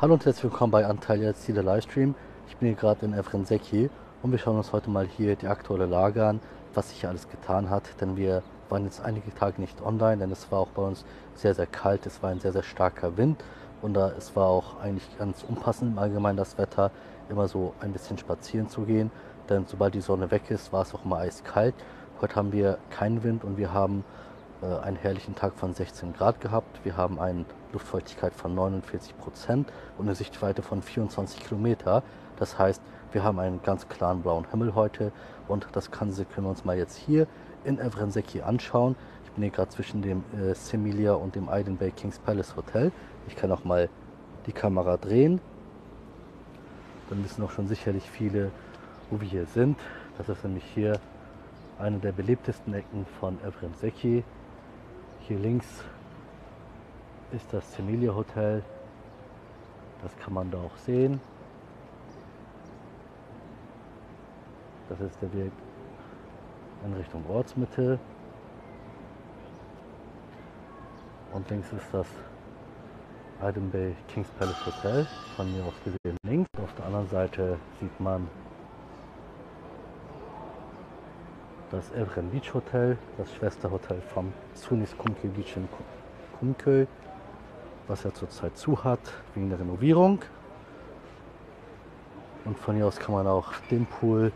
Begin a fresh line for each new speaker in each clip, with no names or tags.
Hallo und herzlich willkommen bei Antalya Ziele Livestream. Ich bin hier gerade in Evrenseki und wir schauen uns heute mal hier die aktuelle Lage an, was sich hier alles getan hat, denn wir waren jetzt einige Tage nicht online, denn es war auch bei uns sehr, sehr kalt, es war ein sehr, sehr starker Wind und da, es war auch eigentlich ganz unpassend im Allgemeinen das Wetter, immer so ein bisschen spazieren zu gehen, denn sobald die Sonne weg ist, war es auch immer eiskalt. Heute haben wir keinen Wind und wir haben äh, einen herrlichen Tag von 16 Grad gehabt. Wir haben eine Luftfeuchtigkeit von 49 Prozent und eine Sichtweite von 24 Kilometer. Das heißt, wir haben einen ganz klaren blauen Himmel heute und das Ganze können wir uns mal jetzt hier in Evrenseki anschauen. Ich bin hier gerade zwischen dem äh, Semilia und dem Iden Bay Kings Palace Hotel. Ich kann auch mal die Kamera drehen. Dann wissen auch schon sicherlich viele, wo wir hier sind. Das ist nämlich hier eine der beliebtesten Ecken von Evrenseki. Hier links ist das Semilia Hotel. Das kann man da auch sehen. Das ist der Weg in Richtung Ortsmitte. Und links ist das Iden Bay Kings Palace Hotel, von mir aus gesehen links. Auf der anderen Seite sieht man das Evren Beach Hotel, das Schwesterhotel vom Sunis Kumköy Beach in Kumköy, was er zurzeit zu hat, wegen der Renovierung. Und von hier aus kann man auch den Pool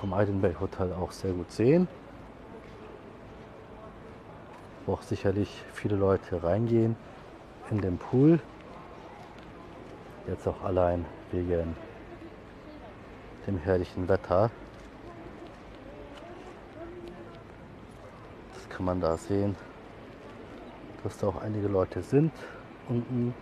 vom Iden Bay Hotel auch sehr gut sehen. Wo auch sicherlich viele Leute reingehen in den Pool. Jetzt auch allein wegen dem herrlichen Wetter. Kann man da sehen, dass da auch einige Leute sind unten.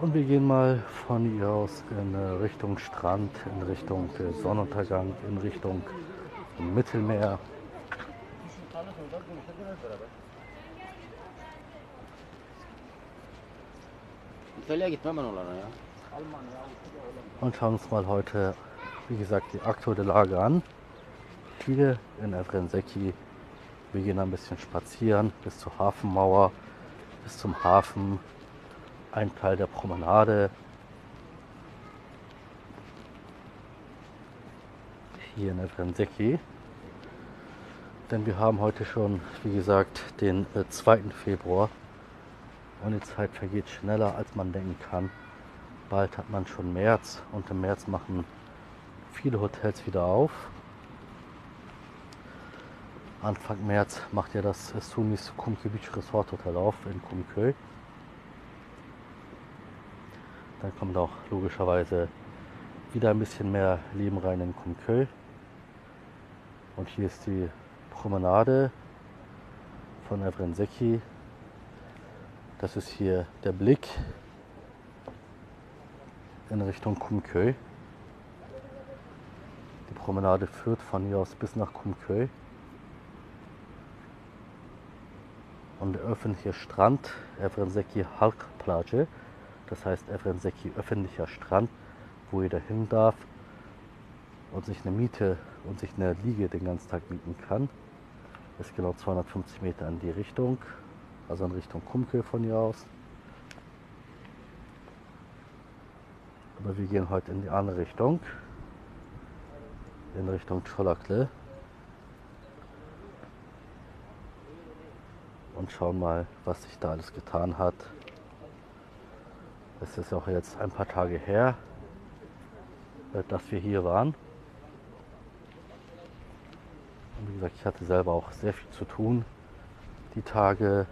Und wir gehen mal von hier aus in Richtung Strand, in Richtung Sonnenuntergang, in Richtung Mittelmeer.
İtalya'ya gitmem ben onlara ya.
Und schauen uns mal heute, wie gesagt, die aktuelle Lage an. Hier in Evrenseki. Wir gehen ein bisschen spazieren bis zur Hafenmauer, bis zum Hafen. Ein Teil der Promenade. Hier in Evrenseki. Denn wir haben heute schon, wie gesagt, den 2. Äh, Februar. Und die Zeit vergeht schneller, als man denken kann. Bald hat man schon März und im März machen viele Hotels wieder auf. Anfang März macht ja das Sumis Kumköy Beach Resort Hotel auf in Kumköy. Dann kommt auch logischerweise wieder ein bisschen mehr Leben rein in Kumköy. Und hier ist die Promenade von Evrenseki. Das ist hier der Blick in Richtung Kumköy. Die Promenade führt von hier aus bis nach Kumköy. Und der öffentliche Strand, Evrenseki Halk Plage, das heißt Evrenseki öffentlicher Strand, wo jeder hin darf und sich eine Miete und sich eine Liege den ganzen Tag mieten kann, ist genau 250 Meter in die Richtung, also in Richtung Kumköy von hier aus. Aber wir gehen heute in die andere Richtung. In Richtung Cholakle. Und schauen mal, was sich da alles getan hat. Es ist auch jetzt ein paar Tage her, äh, dass wir hier waren. Und wie gesagt, ich hatte selber auch sehr viel zu tun. Die Tage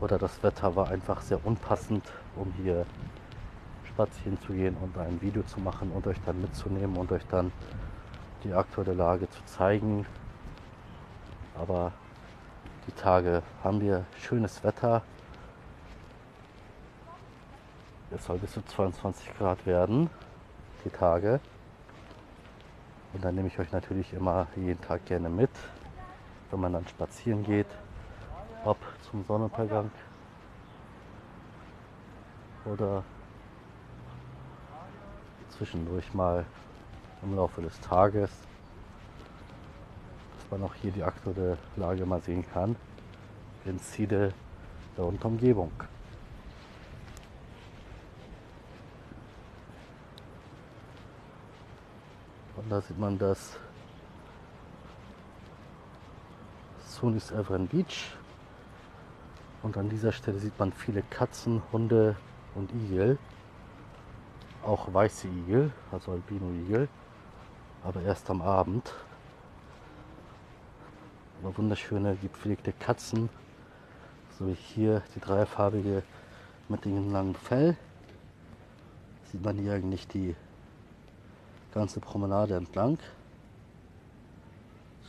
oder das Wetter war einfach sehr unpassend, um hier spazieren zu gehen und ein Video zu machen und euch dann mitzunehmen und euch dann die aktuelle Lage zu zeigen. Aber die Tage haben wir schönes Wetter. Es soll bis zu 22 Grad werden, die Tage. Und dann nehme ich euch natürlich immer jeden Tag gerne mit, wenn man dann spazieren geht, ob zum Sonnenuntergang oder zwischendurch mal im Laufe des Tages. man auch hier die aktuelle Lage mal sehen kann in Ziele und Umgebung. Und da sieht man das Sunis Everen Beach. Und an dieser Stelle sieht man viele Katzen, Hunde und Igel. Auch weiße Igel, also Albino-Igel. Aber erst am Abend. Aber wunderschöne, gepflegte Katzen. So wie hier die dreifarbige mit dem langen Fell. Sieht man hier eigentlich die ganze Promenade entlang.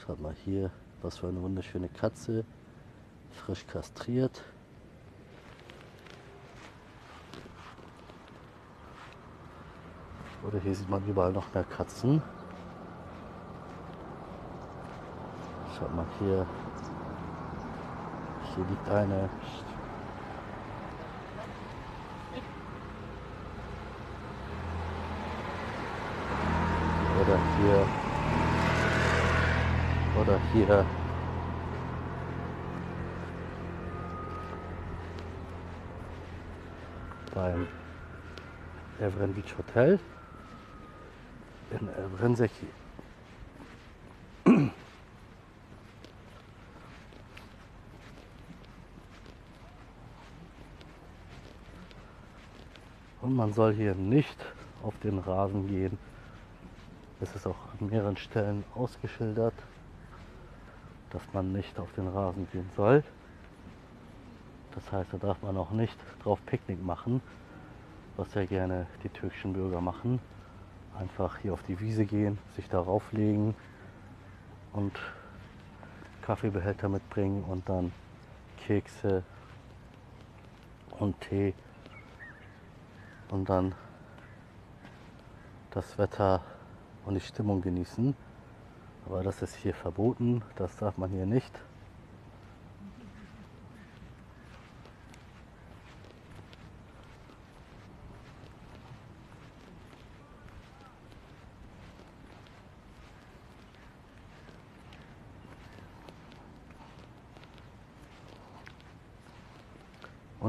Schaut mal hier, was für eine wunderschöne Katze. Frisch kastriert. Oder hier sieht man überall noch mehr Katzen. Schaut mal hier. Hier liegt eine. Oder hier. Oder hier. Beim Evren Beach Hotel in Evren Seki. Und man soll hier nicht auf den Rasen gehen. Es ist auch an mehreren Stellen ausgeschildert, dass man nicht auf den Rasen gehen soll. Das heißt, da darf man auch nicht drauf Picknick machen, was ja gerne die türkischen Bürger machen. Einfach hier auf die Wiese gehen, sich darauf legen und Kaffeebehälter mitbringen und dann Kekse und Tee und dann das Wetter und die Stimmung genießen. Aber das ist hier verboten, das darf man hier nicht.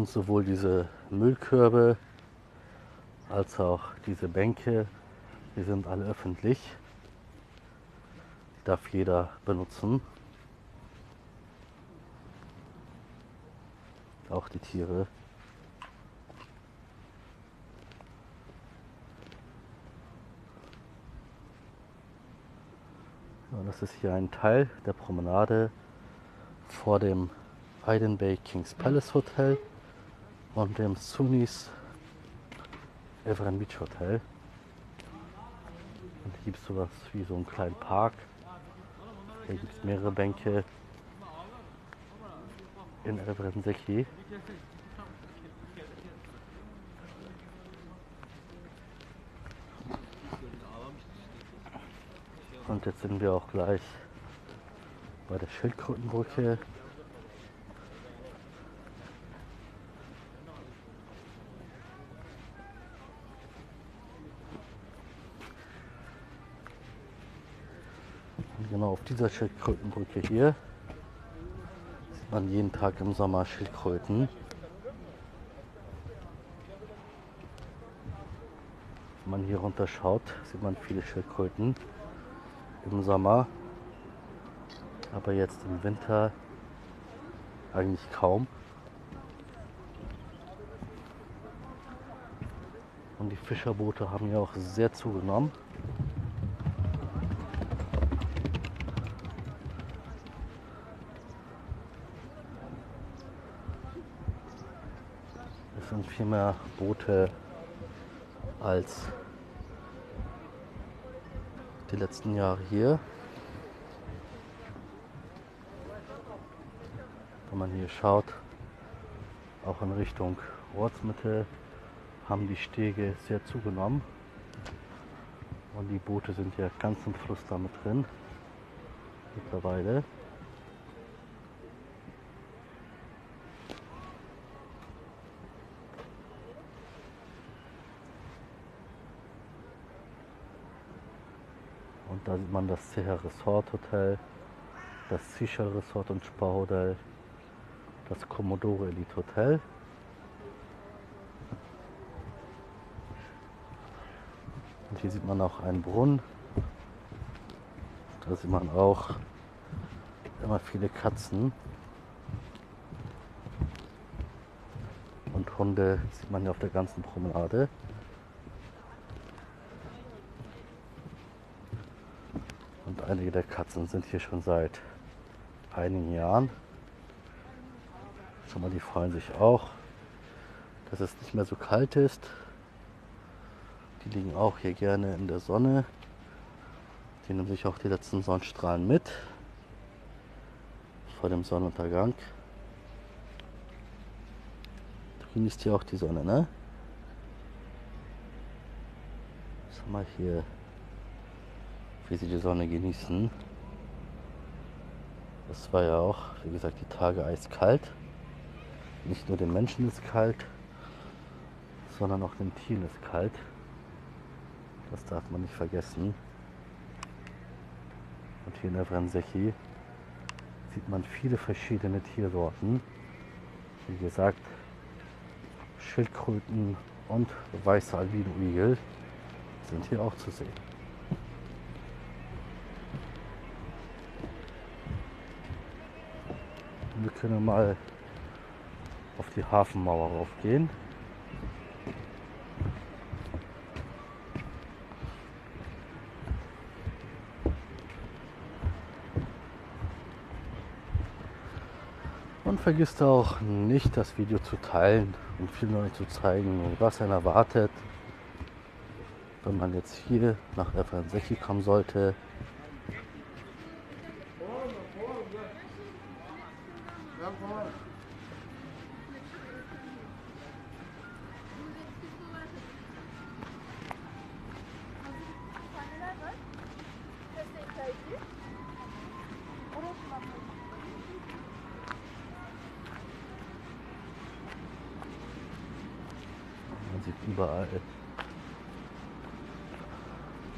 Und sowohl diese Müllkörbe als auch diese Bänke, die sind alle öffentlich. Darf jeder benutzen. Auch die Tiere. Ja, das ist hier ein Teil der Promenade vor dem Iden Bay Kings Palace Hotel und dem Sunnis Everett Beach Hotel. Und hier gibt es sowas wie so einen kleinen Park. Hier gibt es mehrere Bänke in Everett Seki. Und jetzt sind wir auch gleich bei der Schildkrötenbrücke. Genau auf dieser Schildkrötenbrücke hier sieht man jeden Tag im Sommer Schildkröten. Wenn man hier runter schaut, sieht man viele Schildkröten im Sommer. Aber jetzt im Winter eigentlich kaum. Und die Fischerboote haben ja auch sehr zugenommen. Mehr Boote als die letzten Jahre hier. Wenn man hier schaut, auch in Richtung Ortsmitte, haben die Stege sehr zugenommen. Und die Boote sind ja ganz im Fluss damit drin mittlerweile. Und da sieht man das Seher Resort Hotel das Seashell Resort und Spa Hotel, das Commodore Elite Hotel. Und hier sieht man auch einen Brunnen. Da sieht man auch immer viele Katzen. Und Hunde sieht man ja auf der ganzen Promenade. Einige der Katzen sind hier schon seit einigen Jahren. Schau mal, die freuen sich auch, dass es nicht mehr so kalt ist. Die liegen auch hier gerne in der Sonne. Die nehmen sich auch die letzten Sonnenstrahlen mit vor dem Sonnenuntergang. Du genießt hier auch die Sonne, ne? Schau mal hier, sie die Sonne genießen. Das war ja auch, wie gesagt, die Tage eiskalt. Nicht nur den Menschen ist kalt, sondern auch den Tieren ist kalt. Das darf man nicht vergessen. Und hier in der Fransechi sieht man viele verschiedene Tiersorten. Wie gesagt, Schildkröten und weiße Albino-Igel sind hier auch zu sehen. Wir können mal auf die Hafenmauer raufgehen. Und vergisst auch nicht, das Video zu teilen und vielen Leuten zu zeigen, was einen erwartet, wenn man jetzt hier nach F61 kommen sollte. Man sieht überall,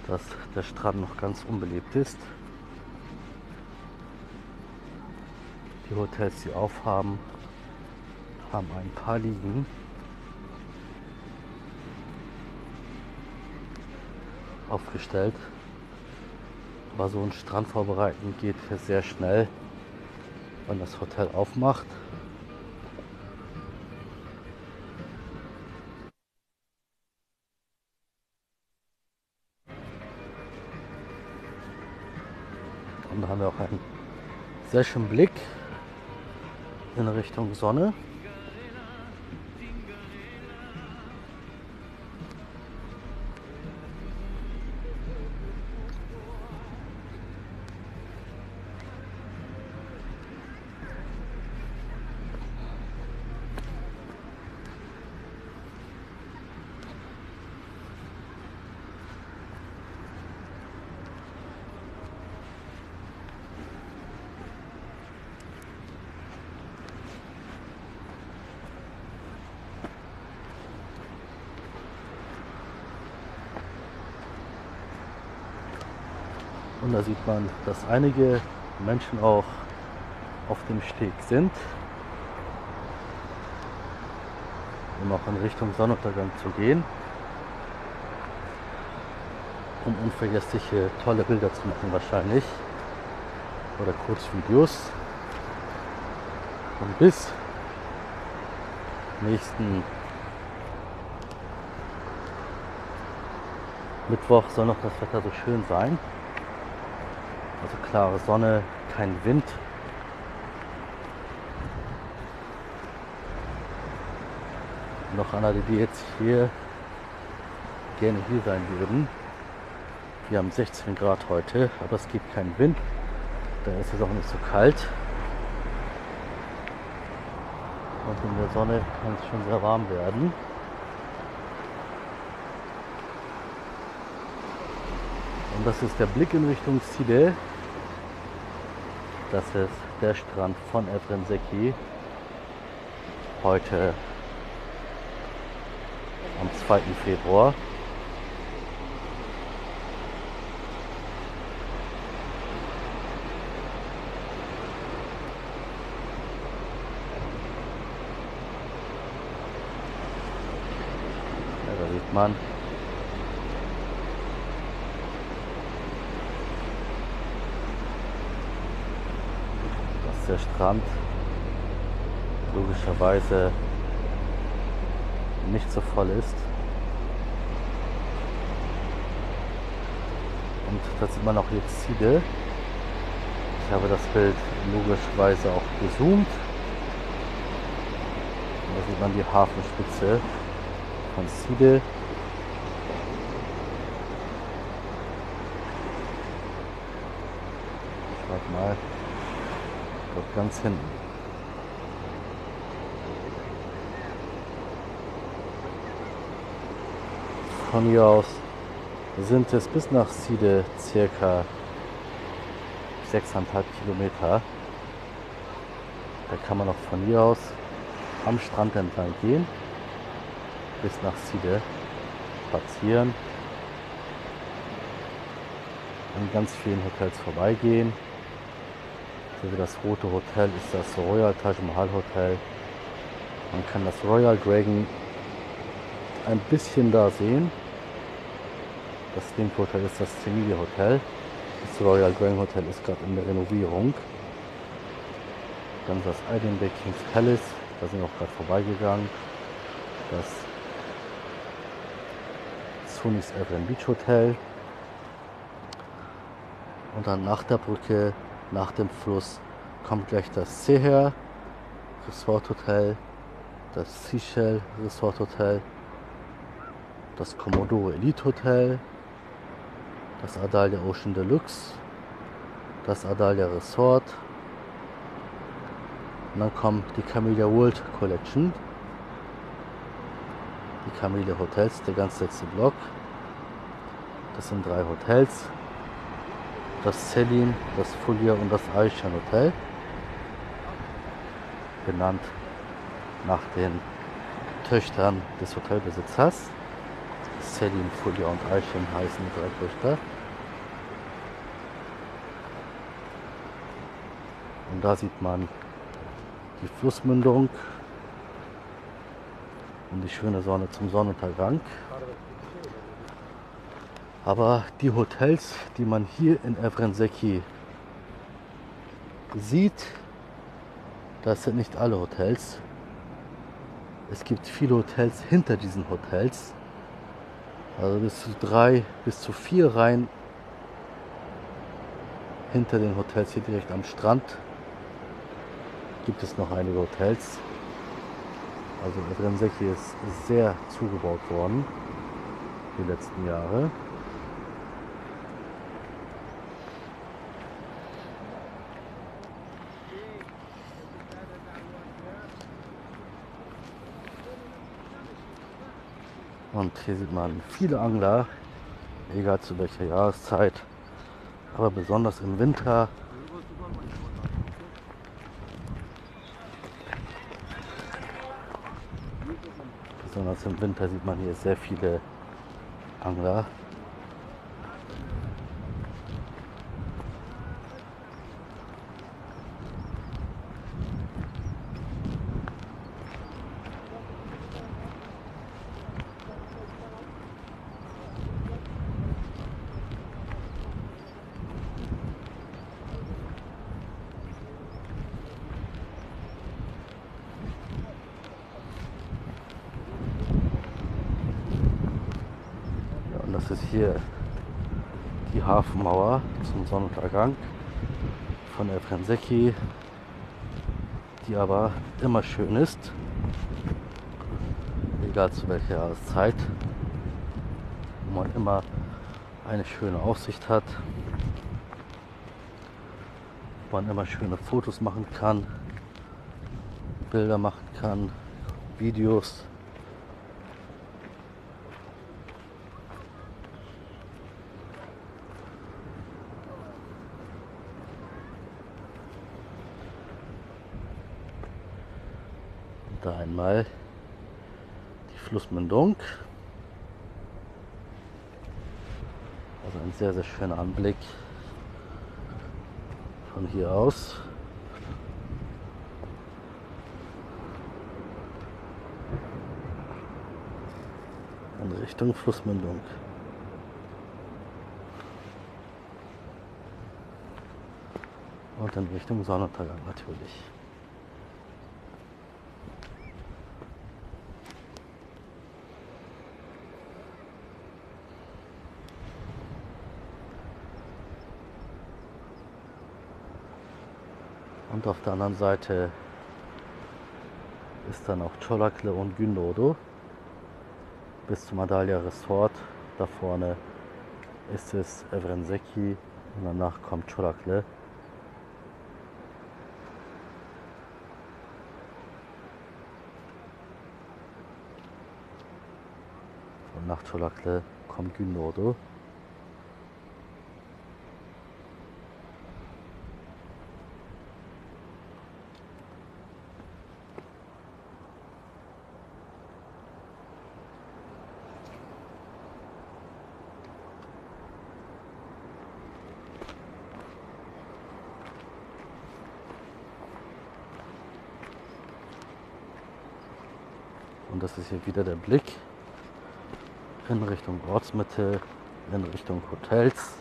dass der Strand noch ganz unbelebt ist. Die Hotels, die aufhaben, haben ein paar liegen. aufgestellt. Aber so ein Strand vorbereiten geht sehr schnell, wenn das Hotel aufmacht. Sehr schönen Blick in Richtung Sonne. Und da sieht man, dass einige Menschen auch auf dem Steg sind, um auch in Richtung Sonnenuntergang zu gehen, um unvergessliche tolle Bilder zu machen wahrscheinlich oder Kurzvideos. Und bis nächsten Mittwoch soll noch das Wetter so schön sein. Also klare Sonne, kein Wind. Noch einer, die jetzt hier gerne hier sein würden. Wir haben 16 Grad heute, aber es gibt keinen Wind. Da ist es auch nicht so kalt. Und in der Sonne kann es schon sehr warm werden. Und das ist der Blick in Richtung Side. Das ist der Strand von Efrenseki. Heute am 2. Februar. Ja, da sieht man ist der Strand. Logischerweise nicht so voll ist. Und da sieht man auch jetzt Ziele. Ich habe das Bild logischerweise auch gezoomt. Und da sieht man die Hafenspitze von Side. Schaut mal, ganz hinten. Von hier aus sind es bis nach Side circa 6,5 Kilometer. Da kann man auch von hier aus am Strand entlang gehen, bis nach Side spazieren, an ganz vielen Hotels vorbeigehen. Wie das Rote Hotel ist das Royal Taj Mahal Hotel. Man kann das Royal Dragon ein bisschen da sehen. Das Link Hotel ist das Zenili Hotel. Das Royal Grand Hotel ist gerade in der Renovierung. Dann das Island Bay Kings Palace, da sind wir auch gerade vorbeigegangen. Das Sunis Everett Beach Hotel. Und dann nach der Brücke, nach dem Fluss, kommt gleich das Seher Resort Hotel, das Seashell Resort Hotel, das Commodore Elite Hotel, das Adalia Ocean Deluxe, das Adalia Resort. Und dann kommt die Camellia World Collection, die Camellia Hotels, der ganz letzte Block. Das sind drei Hotels. Das Celine, das Fulia und das Aishan Hotel. Benannt nach den Töchtern des Hotelbesitzers. Celine, Fulia und Aishan heißen die drei Töchter. Und da sieht man die Flussmündung und die schöne Sonne zum Sonnenuntergang. Aber die Hotels, die man hier in Evrenseki sieht, das sind nicht alle Hotels. Es gibt viele Hotels hinter diesen Hotels. Also bis zu drei, bis zu vier Reihen hinter den Hotels hier direkt am Strand gibt es noch einige Hotels. Also Renseki ist sehr zugebaut worden die letzten Jahre. Und hier sieht man viele Angler, egal zu welcher Jahreszeit, aber besonders im Winter. Besonders im Winter sieht man hier sehr viele Angler. Das ist hier die Hafenmauer zum Sonnenuntergang von der Frenseki, die aber immer schön ist, egal zu welcher Jahreszeit, wo man immer eine schöne Aussicht hat, wo man immer schöne Fotos machen kann, Bilder machen kann, Videos. Da einmal die Flussmündung. Also ein sehr, sehr schöner Anblick von hier aus. Ein Richtung Flussmündung. Und in Richtung Sonnenuntergang natürlich. Und auf der anderen Seite ist dann auch Cholakle und Gündodo bis zum Adalia Resort. Da vorne ist es Evrenseki und danach kommt Cholakle. Und nach Cholakle kommt Gündodo. Das ist hier wieder der Blick in Richtung Ortsmitte, in Richtung Hotels.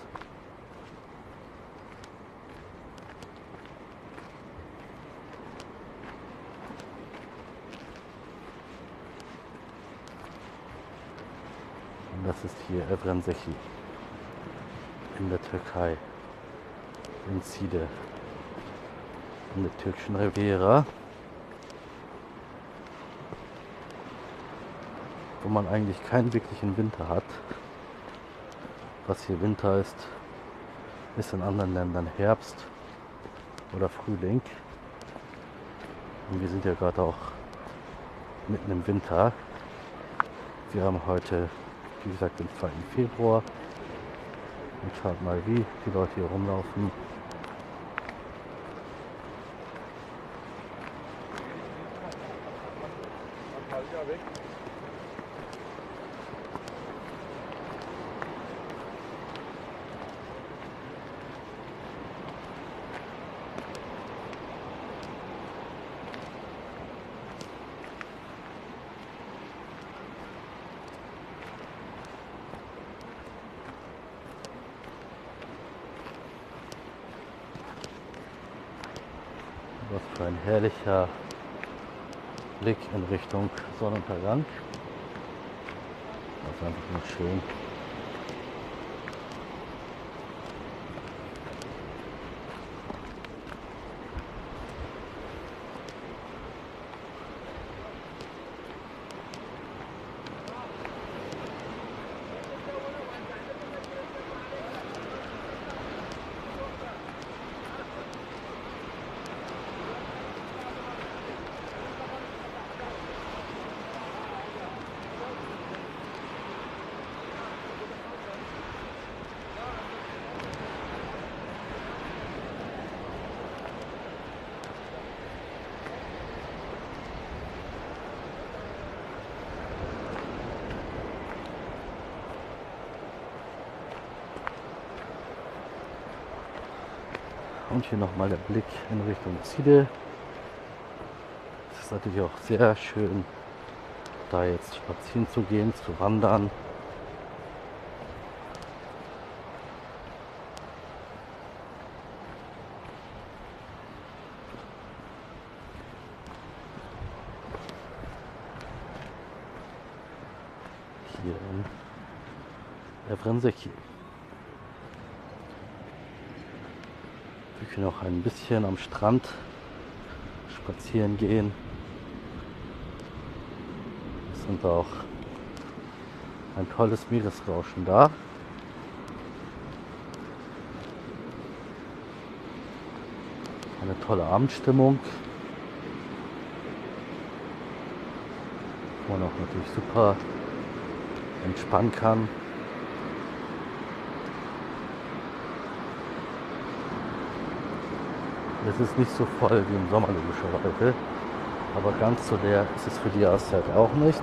Und das ist hier Evrensechi in der Türkei, in Side, in der türkischen Riviera. Wo man eigentlich keinen wirklichen Winter hat. Was hier Winter ist, ist in anderen Ländern Herbst oder Frühling. Und wir sind ja gerade auch mitten im Winter. Wir haben heute, wie gesagt, den 2. Februar. Und schaut mal, wie die Leute hier rumlaufen. Was für ein herrlicher Blick in Richtung Sonnenuntergang. Das ist einfach nur schön. Und hier nochmal der Blick in Richtung Ziele. Es ist natürlich auch sehr schön, da jetzt spazieren zu gehen, zu wandern. Hier in Evrensechi. Wir können auch ein bisschen am Strand spazieren gehen. Es sind auch ein tolles Meeresrauschen da. Eine tolle Abendstimmung. Wo man auch natürlich super entspannen kann. Es ist nicht so voll wie im Sommer logischerweise, aber ganz so leer ist es für die Jahreszeit auch nicht.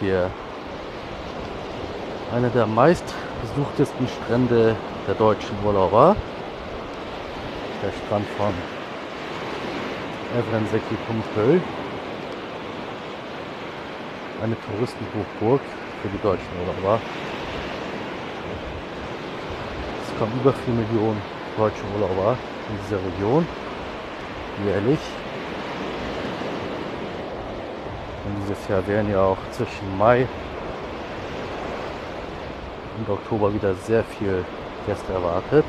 Hier einer der meistbesuchtesten Strände der deutschen Urlauber. Der Strand von Evrenseki.höll. Eine Touristenbuchburg für die deutschen Urlauber. Es kommen über 4 Millionen deutsche Urlauber in dieser Region jährlich. Und dieses Jahr werden ja auch zwischen Mai und Oktober wieder sehr viel Gäste erwartet.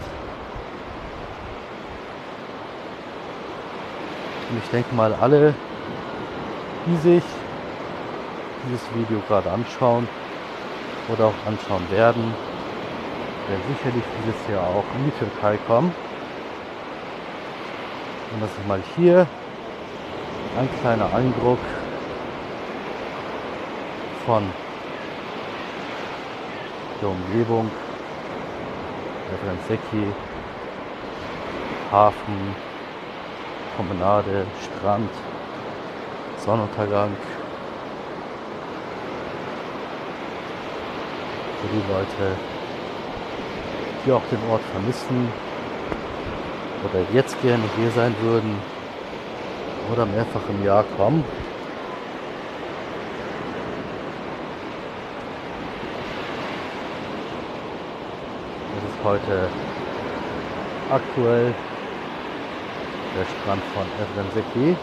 Und ich denke mal, alle, die sich dieses Video gerade anschauen oder auch anschauen werden, werden sicherlich dieses Jahr auch in die Türkei kommen. Und das ist mal hier ein kleiner Eindruck von der Umgebung, Efrenseki, Hafen, Promenade, Strand, Sonnenuntergang. Für die Leute, die auch den Ort vermissen oder jetzt gerne hier sein würden oder mehrfach im Jahr kommen. Heute aktuell der Strand von Evrenseki.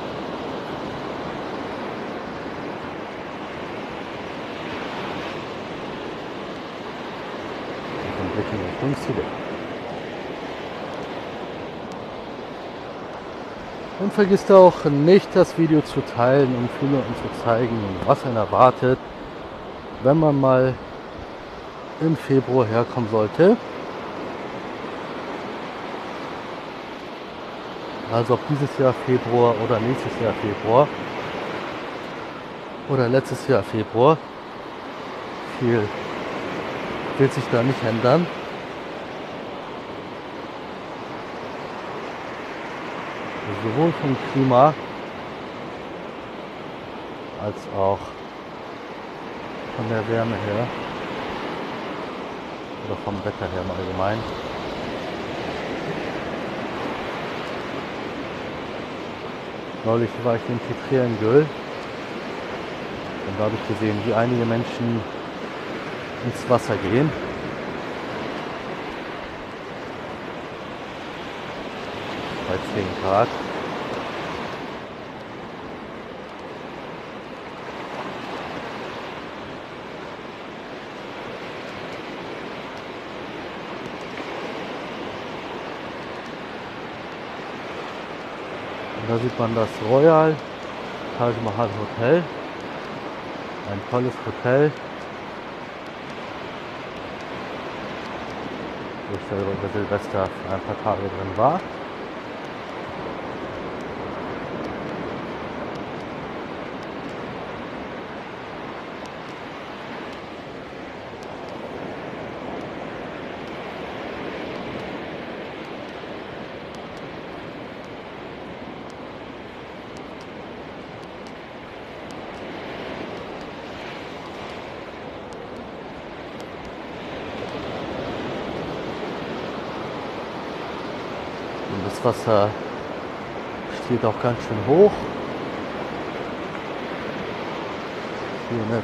Und vergisst auch nicht, das Video zu teilen und Filme und zu zeigen, was einen erwartet, wenn man mal im Februar herkommen sollte. Also ob dieses Jahr Februar oder nächstes Jahr Februar oder letztes Jahr Februar. Viel wird sich da nicht ändern. sowohl vom Klima als auch von der Wärme her oder vom Wetter her im Allgemeinen. Neulich war ich in Titriengöl und da habe ich gesehen, wie einige Menschen ins Wasser gehen. Bei 10 Grad. Und da sieht man das Royal Taj Mahal Hotel. Ein tolles Hotel. Wo ich selber über Silvester ein paar Tage drin war. Wasser steht auch ganz schön hoch. Hier in der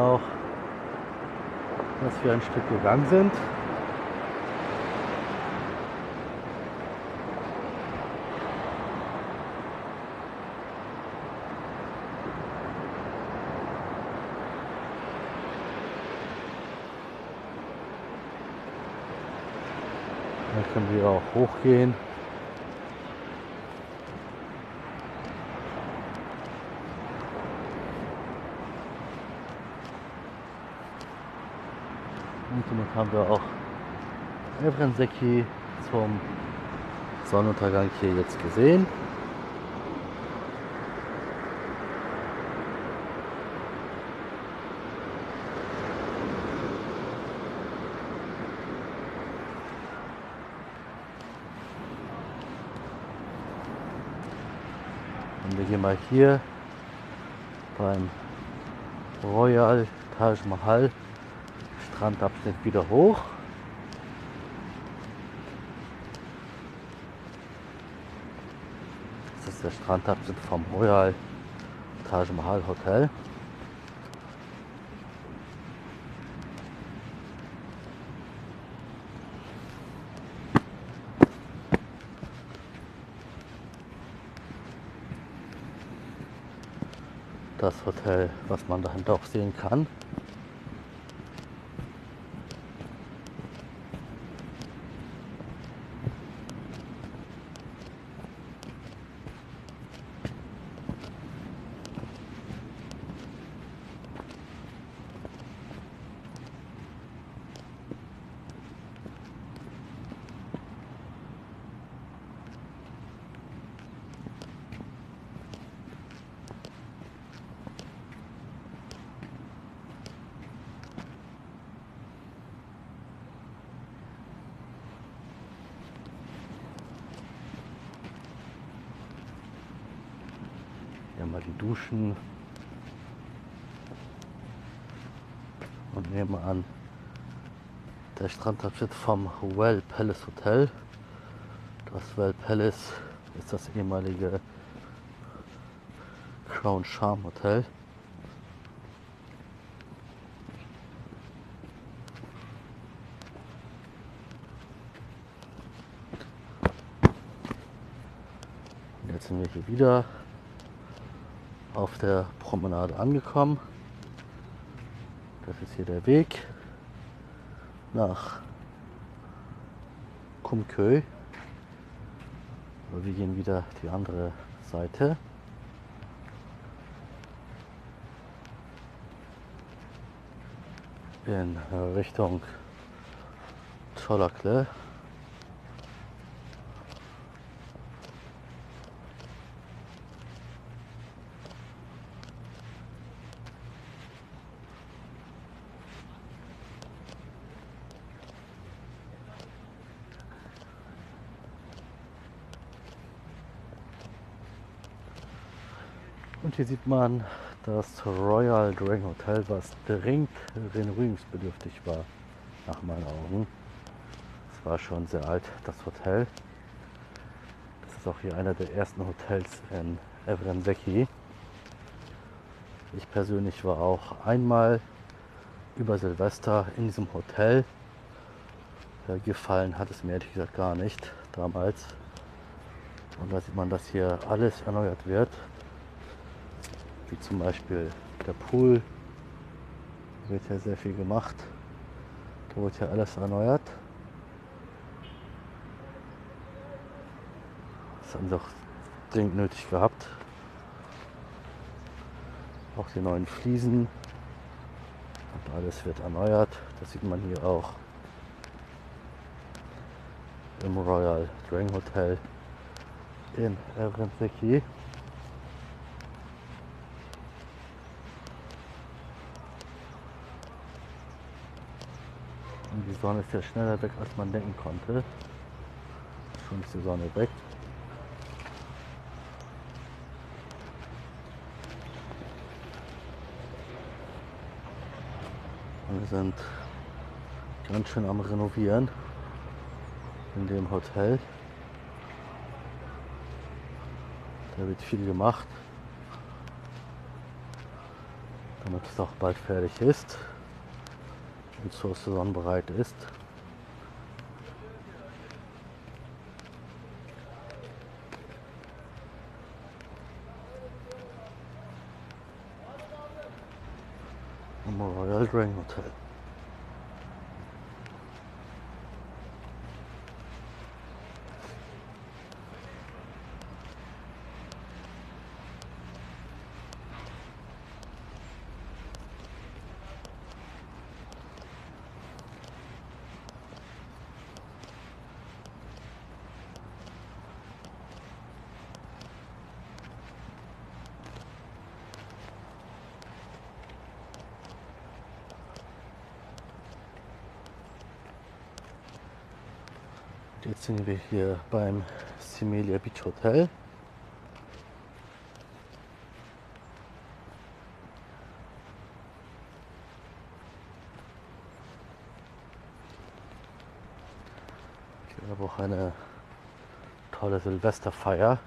auch, dass wir ein Stück gegangen sind. Dann können wir auch hochgehen. Haben wir auch Evrenseki zum Sonnenuntergang hier jetzt gesehen. Und wir gehen mal hier beim Royal Taj Mahal Strandabschnitt wieder hoch. Das ist der Strandabschnitt vom Royal Taj Mahal Hotel. Das Hotel, was man dahinter auch sehen kann. Mal die Duschen. Und nehmen wir an, der Strandabschnitt vom Well Palace Hotel. Das Well Palace ist das ehemalige Crown Charm Hotel. Jetzt sind wir hier wieder auf der Promenade angekommen. Das ist hier der Weg nach Kumköy. Aber wir gehen wieder die andere Seite. In Richtung Cholakle. Und hier sieht man das Royal Dragon Hotel, was dringend renovierungsbedürftig war, nach meinen Augen. Es war schon sehr alt, das Hotel. Das ist auch hier einer der ersten Hotels in Evrenbeki. Ich persönlich war auch einmal über Silvester in diesem Hotel. Äh, Gefallen hat es mir ehrlich gesagt gar nicht damals. Und da sieht man, dass hier alles erneuert wird wie zum Beispiel der Pool. Da wird ja sehr viel gemacht. Da wird ja alles erneuert. Das haben sie auch dringend nötig gehabt. Auch die neuen Fliesen. Und alles wird erneuert. Das sieht man hier auch im Royal Dragon Hotel in Evrentseki. Die Sonne ist ja schneller weg, als man denken konnte. Schon ist die Sonne weg. Wir sind ganz schön am Renovieren in dem Hotel. Da wird viel gemacht, damit es auch bald fertig ist zur Saison bereit ist. Royal Dragon Hotel. Jetzt sind wir hier beim Simelia Beach Hotel. Ich habe auch eine tolle Silvesterfeier.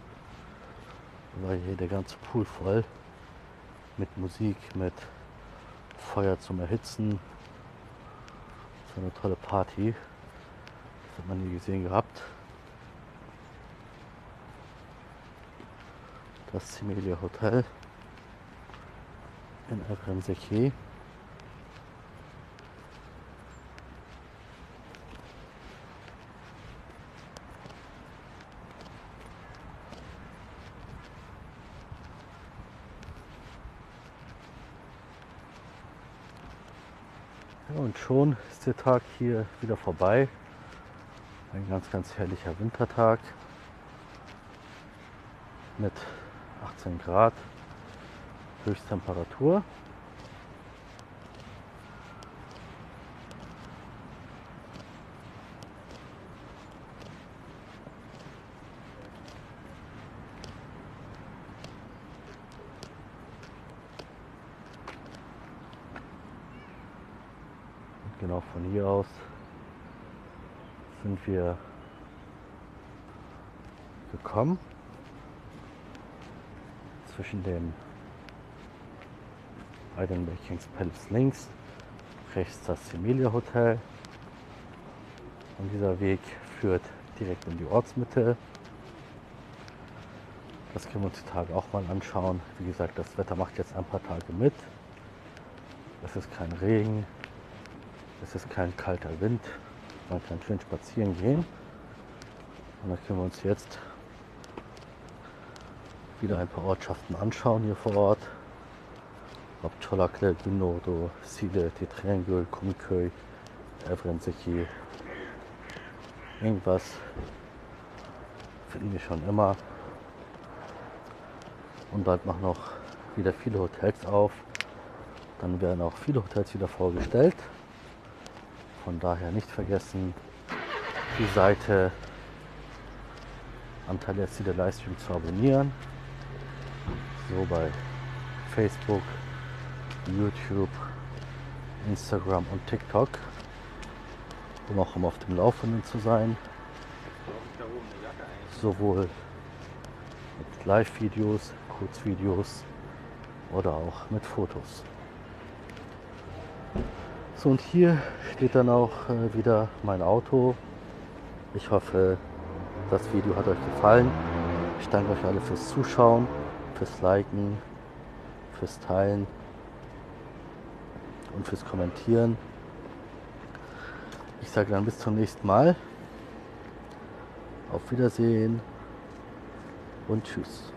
Da war hier der ganze Pool voll mit Musik, mit Feuer zum Erhitzen. So eine tolle Party. Das hat man nie gesehen gehabt. Das Cimelia Hotel in Evrensekhe. Ja, und schon ist der Tag hier wieder vorbei. Ein ganz, ganz herrlicher Wintertag mit 18 Grad Höchsttemperatur. Und genau von hier aus sind wir gekommen zwischen dem Heidelberg Kings Palace links, rechts das Semilia Hotel und dieser Weg führt direkt in die Ortsmitte. Das können wir uns die Tage auch mal anschauen. Wie gesagt, das Wetter macht jetzt ein paar Tage mit. Es ist kein Regen, es ist kein kalter Wind. Man kann schön spazieren gehen. Und dann können wir uns jetzt wieder ein paar Ortschaften anschauen hier vor Ort. Ob Cholakle, Binodo, Sile, Tetriangel, Kumiköy, Evrenseki. Irgendwas finden wir schon immer. Und bald machen noch wieder viele Hotels auf. Dann werden auch viele Hotels wieder vorgestellt. Von daher nicht vergessen, die Seite Antalya Ziele Livestream zu abonnieren. So bei Facebook, YouTube, Instagram und TikTok. Um auch immer auf dem Laufenden zu sein. Sowohl mit Live-Videos, Kurzvideos oder auch mit Fotos. So und hier steht dann auch äh, wieder mein Auto. Ich hoffe, das Video hat euch gefallen. Ich danke euch alle fürs Zuschauen, fürs Liken, fürs Teilen und fürs Kommentieren. Ich sage dann bis zum nächsten Mal. Auf Wiedersehen und tschüss.